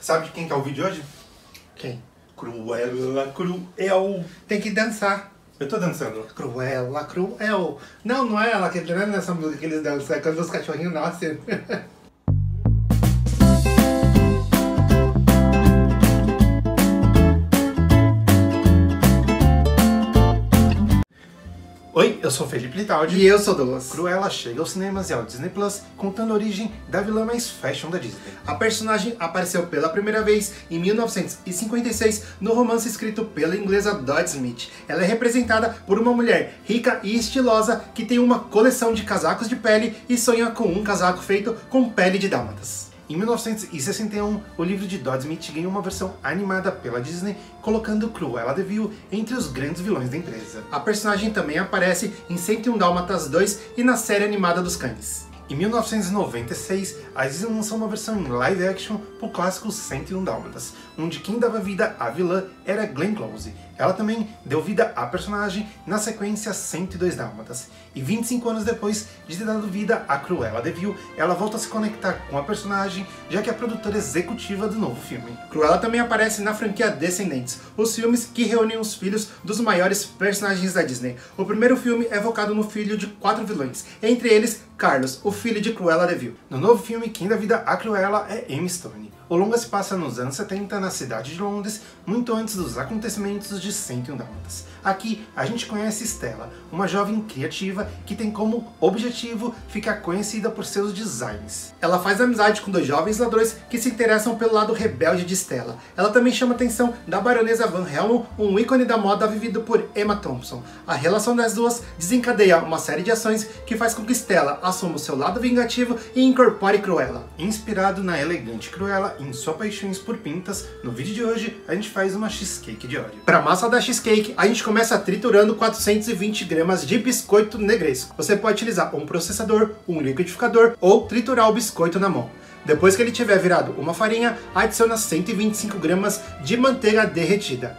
Sabe de quem que é o vídeo de hoje? Quem? Cruella Cruel. Tem que dançar. Eu tô dançando. Cruella, cruel. Não, não é ela que não é nessa música que eles dançam, é quando os cachorrinhos nascem. eu sou Felipe Litaldi. e eu sou Douglas. Cruella chega aos cinemas e ao Disney Plus, contando a origem da vilã mais fashion da Disney. A personagem apareceu pela primeira vez em 1956 no romance escrito pela inglesa Dodge Smith. Ela é representada por uma mulher rica e estilosa que tem uma coleção de casacos de pele e sonha com um casaco feito com pele de dálmatas. Em 1961, o livro de Dodge Smith ganhou uma versão animada pela Disney, colocando Cruella de Vil entre os grandes vilões da empresa. A personagem também aparece em 101 Dálmatas 2 e na série animada dos cães. Em 1996, a Disney lançou uma versão em live action pro clássico 101 Dálmatas, onde quem dava vida à vilã era Glenn Close. Ela também deu vida à personagem na sequência 102 Dálmatas. E 25 anos depois de ter dado vida a Cruella de Vil, ela volta a se conectar com a personagem, já que é a produtora executiva do novo filme. Cruella também aparece na franquia Descendentes, os filmes que reúnem os filhos dos maiores personagens da Disney. O primeiro filme é focado no filho de quatro vilões, entre eles Carlos, o filho de Cruella de Vil. No novo filme, quem dá vida a Cruella é Emma Stone. O longa se passa nos anos 70 na cidade de Londres, muito antes dos acontecimentos de 101 Dálmatas. Aqui a gente conhece Stella, uma jovem criativa que tem como objetivo ficar conhecida por seus designs. Ela faz amizade com dois jovens ladrões que se interessam pelo lado rebelde de Stella. Ela também chama a atenção da baronesa Van Helmont, um ícone da moda vivido por Emma Thompson. A relação das duas desencadeia uma série de ações que faz com que Stella assuma o seu lado vingativo e incorpore Cruella. Inspirado na elegante Cruella em sua paixões por pintas, no vídeo de hoje a gente faz uma cheesecake de óleo. Para a massa da cheesecake, a gente começa triturando 420 gramas de biscoito negresco. Você pode utilizar um processador, um liquidificador ou triturar o biscoito na mão. Depois que ele tiver virado uma farinha, adiciona 125 gramas de manteiga derretida.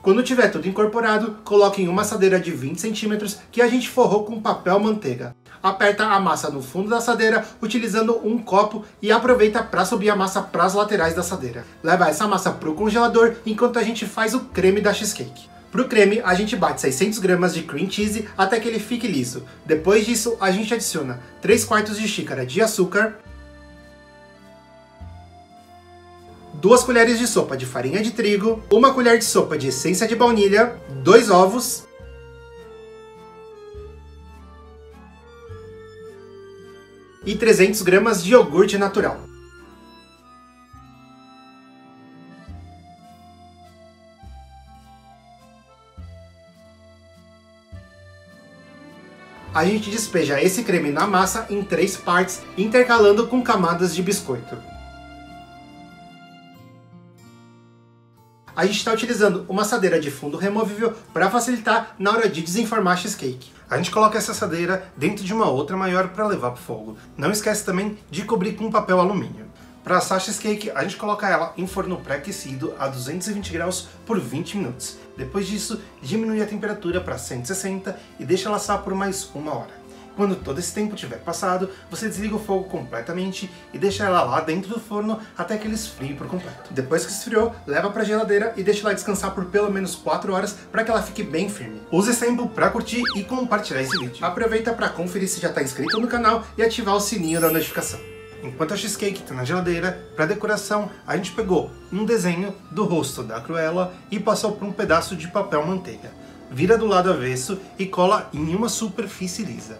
Quando tiver tudo incorporado, coloque em uma assadeira de 20 centímetros que a gente forrou com papel manteiga. Aperta a massa no fundo da assadeira utilizando um copo e aproveita para subir a massa para as laterais da assadeira. Leva essa massa para o congelador enquanto a gente faz o creme da cheesecake. Para o creme, a gente bate 600 gramas de cream cheese até que ele fique liso. Depois disso, a gente adiciona 3 quartos de xícara de açúcar, 2 colheres de sopa de farinha de trigo, 1 colher de sopa de essência de baunilha, 2 ovos, e 300 gramas de iogurte natural. A gente despeja esse creme na massa em três partes, intercalando com camadas de biscoito. A gente está utilizando uma assadeira de fundo removível para facilitar na hora de desenformar cheesecake. A gente coloca essa assadeira dentro de uma outra maior para levar para o fogo. Não esquece também de cobrir com papel alumínio. Para assar cheesecake, a gente coloca ela em forno pré-aquecido a 220 graus por 20 minutos. Depois disso, diminui a temperatura para 160 e deixa ela assar por mais uma hora. Quando todo esse tempo tiver passado, você desliga o fogo completamente e deixa ela lá dentro do forno até que ele esfrie por completo. Depois que esfriou, leva para a geladeira e deixa ela descansar por pelo menos 4 horas para que ela fique bem firme. Use tempo para curtir e compartilhar esse vídeo. Aproveita para conferir se já está inscrito no canal e ativar o sininho da notificação. Enquanto a cheesecake está na geladeira, para decoração, a gente pegou um desenho do rosto da Cruella e passou por um pedaço de papel manteiga. Vira do lado avesso e cola em uma superfície lisa.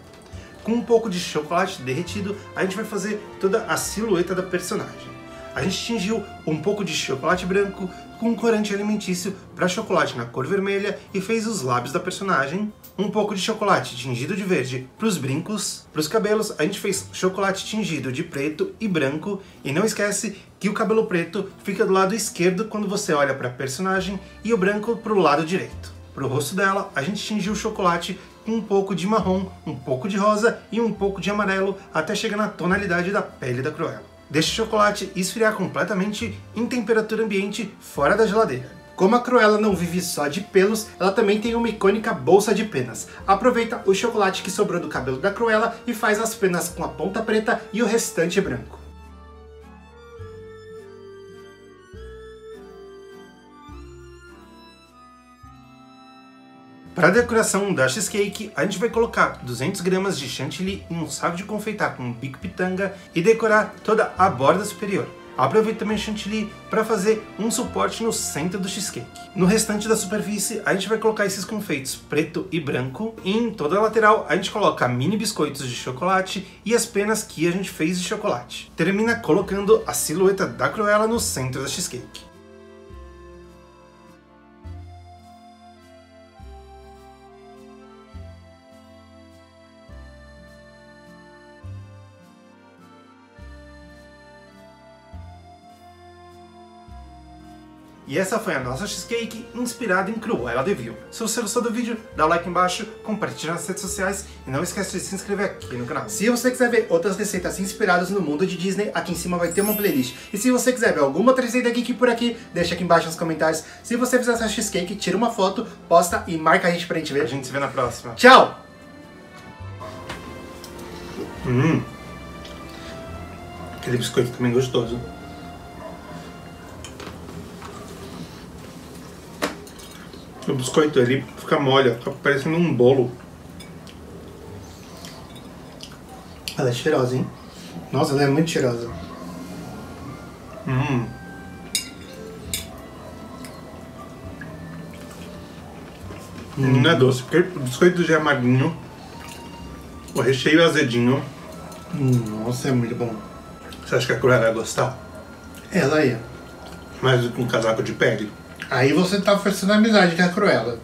Com um pouco de chocolate derretido, a gente vai fazer toda a silhueta da personagem. A gente tingiu um pouco de chocolate branco com corante alimentício para chocolate na cor vermelha e fez os lábios da personagem. Um pouco de chocolate tingido de verde para os brincos. Para os cabelos, a gente fez chocolate tingido de preto e branco. E não esquece que o cabelo preto fica do lado esquerdo quando você olha para a personagem e o branco para o lado direito. Para o rosto dela, a gente tingiu o chocolate um pouco de marrom, um pouco de rosa e um pouco de amarelo até chegar na tonalidade da pele da Cruella. Deixe o chocolate esfriar completamente em temperatura ambiente fora da geladeira. Como a Cruella não vive só de pelos, ela também tem uma icônica bolsa de penas. Aproveita o chocolate que sobrou do cabelo da Cruella e faz as penas com a ponta preta e o restante branco. Para decoração da cheesecake, a gente vai colocar 200 gramas de chantilly em um saco de confeitar com bico pitanga e decorar toda a borda superior. Aproveite também o chantilly para fazer um suporte no centro do cheesecake. No restante da superfície, a gente vai colocar esses confeitos preto e branco. E em toda a lateral, a gente coloca mini biscoitos de chocolate e as penas que a gente fez de chocolate. Termina colocando a silhueta da Cruella no centro da cheesecake. E essa foi a nossa cheesecake inspirada em Cruella de Vil. Se você gostou do vídeo, dá o like embaixo, compartilha nas redes sociais e não esquece de se inscrever aqui no canal. Se você quiser ver outras receitas inspiradas no mundo de Disney, aqui em cima vai ter uma playlist. E se você quiser ver alguma outra receita aqui por aqui, deixa aqui embaixo nos comentários. Se você fizer essa cheesecake, tira uma foto, posta e marca a gente pra gente ver. A gente se vê na próxima. Tchau! Hum. Aquele biscoito também gostoso. O biscoito ele fica mole, fica parecendo um bolo. Ela é cheirosa, hein? Nossa, ela é muito cheirosa. Hum. Hum. Não é doce, porque o biscoito já é magrinho. O recheio é azedinho. Hum, nossa, é muito bom. Você acha que a Cruella vai gostar? Ela. Mais do que um casaco de pele? Aí você tá oferecendo amizade com a Cruella.